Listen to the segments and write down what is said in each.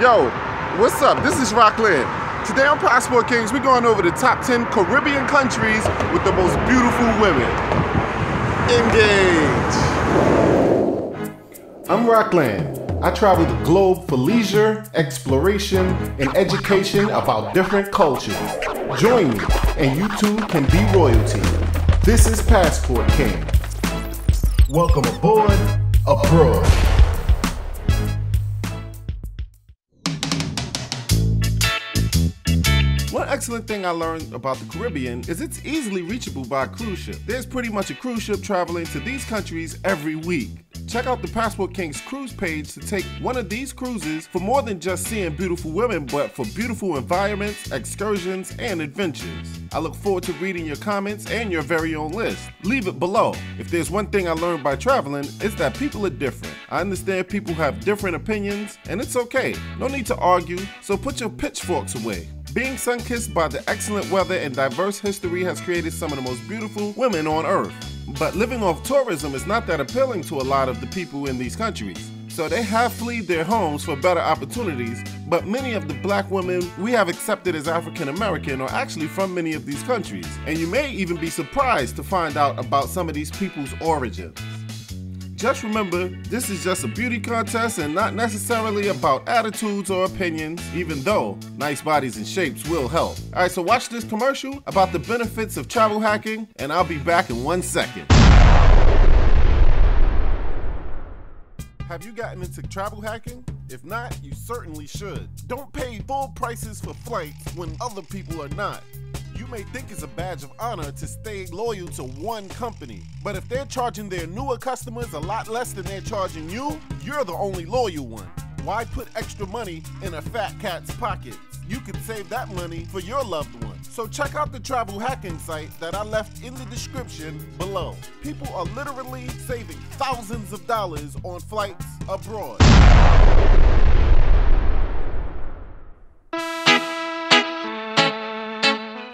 Yo, what's up? This is Roklan. Today on Passport Kings, we're going over the top 10 Caribbean countries with the most beautiful women. Engage! I'm Roklan. I travel the globe for leisure, exploration, and education about different cultures. Join me, and you too can be royalty. This is Passport King. Welcome aboard, abroad. Excellent thing I learned about the Caribbean is it's easily reachable by cruise ship. There's pretty much a cruise ship traveling to these countries every week. Check out the Passport Kings cruise page to take one of these cruises for more than just seeing beautiful women, but for beautiful environments, excursions, and adventures. I look forward to reading your comments and your very own list. Leave it below. If there's one thing I learned by traveling, it's that people are different. I understand people have different opinions, and it's okay. No need to argue, so put your pitchforks away. Being sun-kissed by the excellent weather and diverse history has created some of the most beautiful women on earth. But living off tourism is not that appealing to a lot of the people in these countries. So they have fled their homes for better opportunities, but many of the black women we have accepted as African American are actually from many of these countries. And you may even be surprised to find out about some of these people's origins. Just remember, this is just a beauty contest and not necessarily about attitudes or opinions, even though nice bodies and shapes will help. Alright, so watch this commercial about the benefits of travel hacking, and I'll be back in one second. Have you gotten into travel hacking? If not, you certainly should. Don't pay full prices for flights when other people are not. May think it's a badge of honor to stay loyal to one company, but if they're charging their newer customers a lot less than they're charging you, you're the only loyal one. Why put extra money in a fat cat's pocket? You could save that money for your loved one. So check out the travel hacking site that I left in the description below. People are literally saving thousands of dollars on flights abroad.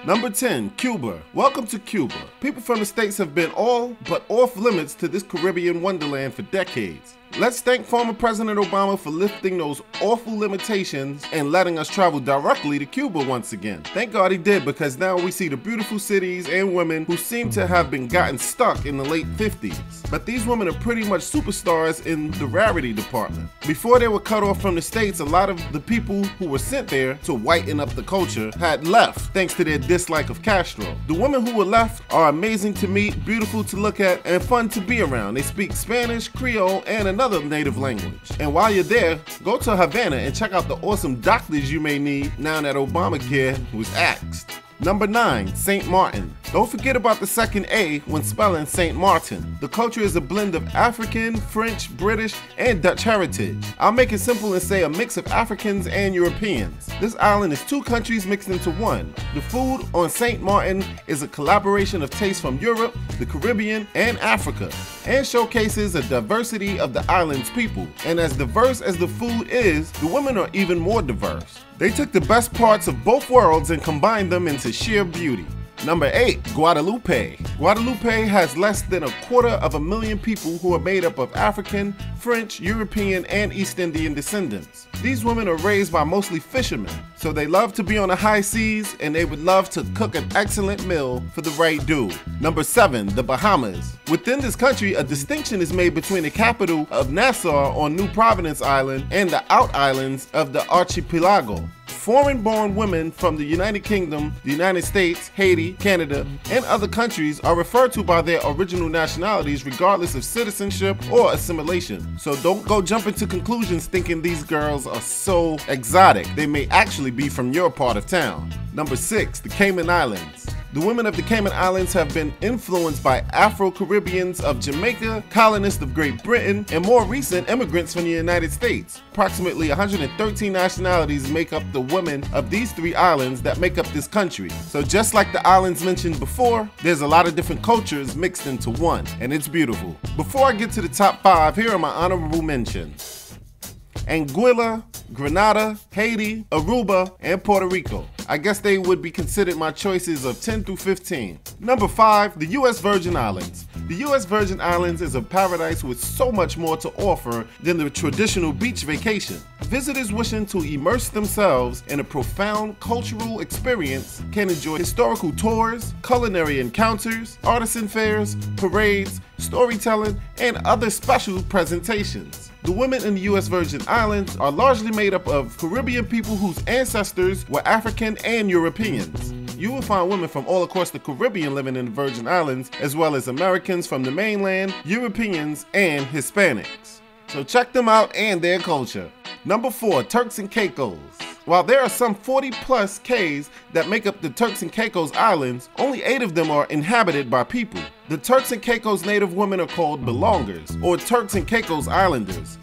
Number 10, Cuba. Welcome to Cuba. People from the States have been all but off limits to this Caribbean wonderland for decades. Let's thank former President Obama for lifting those awful limitations and letting us travel directly to Cuba once again. Thank God he did because now we see the beautiful cities and women who seem to have been gotten stuck in the late 50s. But these women are pretty much superstars in the rarity department. Before they were cut off from the States, a lot of the people who were sent there to whiten up the culture had left thanks to their dislike of Castro. The women who were left are amazing to meet, beautiful to look at, and fun to be around. They speak Spanish, Creole, and another another native language. And while you're there, go to Havana and check out the awesome doctors you may need now that Obamacare was axed. Number 9. St. Maarten. Don't forget about the second A when spelling St. Maarten. The culture is a blend of African, French, British, and Dutch heritage. I'll make it simple and say a mix of Africans and Europeans. This island is two countries mixed into one. The food on St. Maarten is a collaboration of tastes from Europe, the Caribbean, and Africa, and showcases a diversity of the island's people. And as diverse as the food is, the women are even more diverse. They took the best parts of both worlds and combined them into sheer beauty. Number 8. Guadeloupe. Guadeloupe has less than a quarter of a million people who are made up of African, French, European, and East Indian descendants. These women are raised by mostly fishermen, so they love to be on the high seas and they would love to cook an excellent meal for the right dude. Number 7. The Bahamas. Within this country, a distinction is made between the capital of Nassau on New Providence Island and the out islands of the archipelago. Foreign born women from the United Kingdom, the United States, Haiti, Canada, and other countries are referred to by their original nationalities regardless of citizenship or assimilation. So don't go jumping to conclusions thinking these girls are so exotic. They may actually be from your part of town. Number 6. The Cayman Islands. The women of the Cayman Islands have been influenced by Afro-Caribbeans of Jamaica, colonists of Great Britain, and more recent immigrants from the United States. Approximately 113 nationalities make up the women of these three islands that make up this country. So just like the islands mentioned before, there's a lot of different cultures mixed into one, and it's beautiful. Before I get to the top five, here are my honorable mentions. Anguilla, Grenada, Haiti, Aruba, and Puerto Rico. I guess they would be considered my choices of 10 through 15. Number 5, the US Virgin Islands. The US Virgin Islands is a paradise with so much more to offer than the traditional beach vacation. Visitors wishing to immerse themselves in a profound cultural experience can enjoy historical tours, culinary encounters, artisan fairs, parades, storytelling, and other special presentations. The women in the US Virgin Islands are largely made up of Caribbean people whose ancestors were African and Europeans you will find women from all across the Caribbean living in the Virgin Islands, as well as Americans from the mainland, Europeans, and Hispanics. So check them out and their culture. Number 4, Turks and Caicos. While there are some 40 plus cays that make up the Turks and Caicos Islands, only 8 of them are inhabited by people. The Turks and Caicos native women are called belongers, or Turks and Caicos Islanders,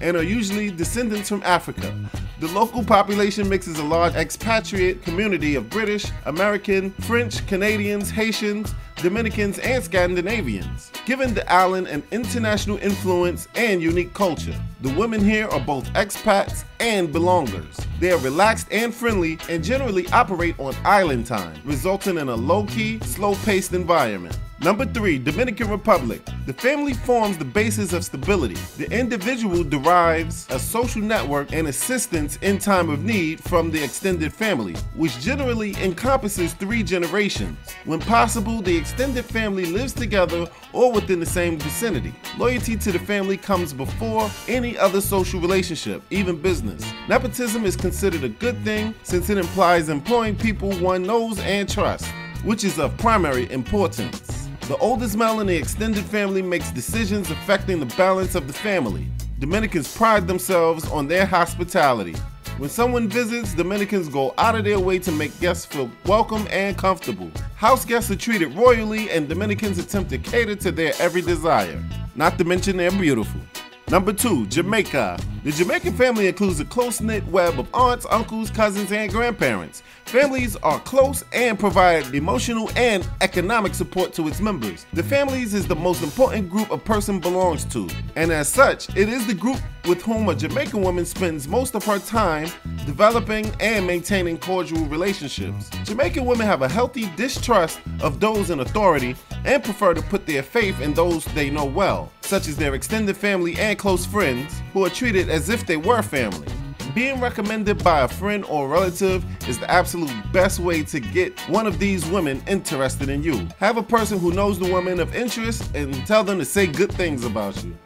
and are usually descendants from Africa. The local population mixes a large expatriate community of British, American, French, Canadians, Haitians, Dominicans, and Scandinavians, giving the island an international influence and unique culture. The women here are both expats and belongers. They are relaxed and friendly and generally operate on island time, resulting in a low-key, slow-paced environment. Number three, Dominican Republic. The family forms the basis of stability. The individual derives a social network and assistance in time of need from the extended family, which generally encompasses three generations. When possible, the extended family lives together or within the same vicinity. Loyalty to the family comes before any other social relationship, even business. Nepotism is considered a good thing since it implies employing people one knows and trusts, which is of primary importance. The oldest male in the extended family makes decisions affecting the balance of the family. Dominicans pride themselves on their hospitality. When someone visits, Dominicans go out of their way to make guests feel welcome and comfortable. House guests are treated royally, and Dominicans attempt to cater to their every desire. Not to mention they're beautiful. Number two, Jamaica. The Jamaican family includes a close knit web of aunts, uncles, cousins, and grandparents. Families are close and provide emotional and economic support to its members. The families is the most important group a person belongs to, and as such, it is the group with whom a Jamaican woman spends most of her time developing and maintaining cordial relationships. Jamaican women have a healthy distrust of those in authority and prefer to put their faith in those they know well, such as their extended family and close friends, who are treated as if they were family. Being recommended by a friend or relative is the absolute best way to get one of these women interested in you. Have a person who knows the woman of interest and tell them to say good things about you.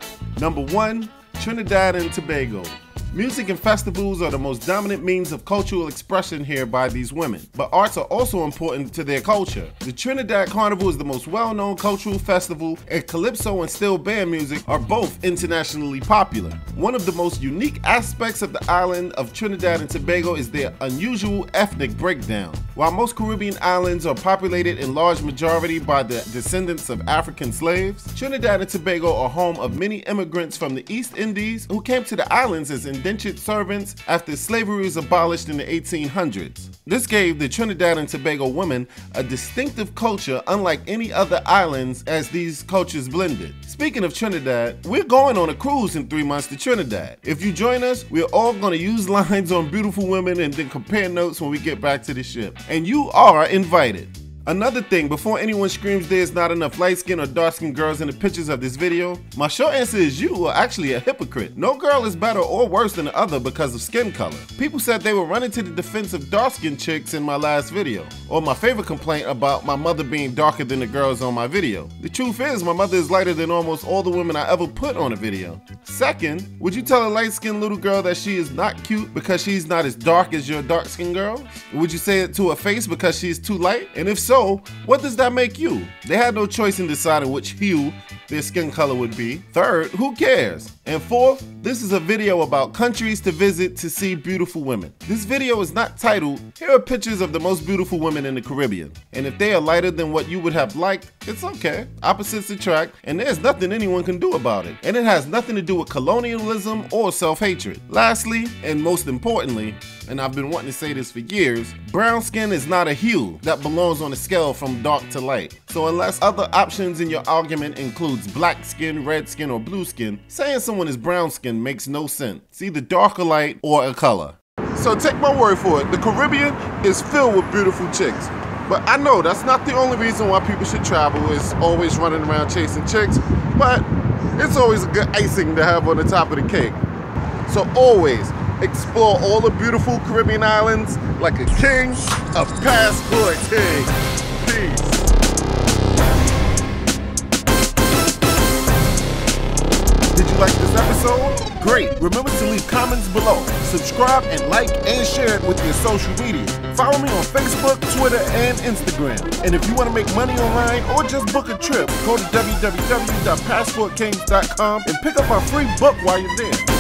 Number one, Trinidad and Tobago. Music and festivals are the most dominant means of cultural expression here by these women, but arts are also important to their culture. The Trinidad Carnival is the most well-known cultural festival, and calypso and steel band music are both internationally popular. One of the most unique aspects of the island of Trinidad and Tobago is their unusual ethnic breakdown. While most Caribbean islands are populated in large majority by the descendants of African slaves, Trinidad and Tobago are home of many immigrants from the East Indies who came to the islands as indentured servants after slavery was abolished in the 1800s. This gave the Trinidad and Tobago women a distinctive culture unlike any other islands as these cultures blended. Speaking of Trinidad, we're going on a cruise in three months to Trinidad. If you join us, we're all going to use lines on beautiful women and then compare notes when we get back to the ship. And you are invited. Another thing, before anyone screams there's not enough light skin or dark skinned girls in the pictures of this video, my short answer is you are actually a hypocrite. No girl is better or worse than the other because of skin color. People said they were running to the defense of dark skinned chicks in my last video, or my favorite complaint about my mother being darker than the girls on my video. The truth is, my mother is lighter than almost all the women I ever put on a video. Second, would you tell a light skinned little girl that she is not cute because she's not as dark as your dark skinned girl? Would you say it to her face because she's too light? And if so, so, what does that make you? They had no choice in deciding which hue their skin color would be. Third, who cares? And fourth, this is a video about countries to visit to see beautiful women. This video is not titled, here are pictures of the most beautiful women in the Caribbean. And if they are lighter than what you would have liked, it's okay. Opposites attract, and there's nothing anyone can do about it. And it has nothing to do with colonialism or self-hatred. Lastly, and most importantly, and I've been wanting to say this for years, brown skin is not a hue that belongs on a scale from dark to light. So unless other options in your argument includes black skin, red skin, or blue skin, saying someone is brown skin makes no sense. It's either dark or light or a color. So take my word for it, the Caribbean is filled with beautiful chicks. But I know that's not the only reason why people should travel is always running around chasing chicks, but it's always a good icing to have on the top of the cake. So always explore all the beautiful Caribbean islands like a king of passport king. Like this episode? Great. Remember to leave comments below. Subscribe and like and share it with your social media. Follow me on Facebook, Twitter, and Instagram. And if you want to make money online or just book a trip, go to www.passportkings.com and pick up our free book while you're there.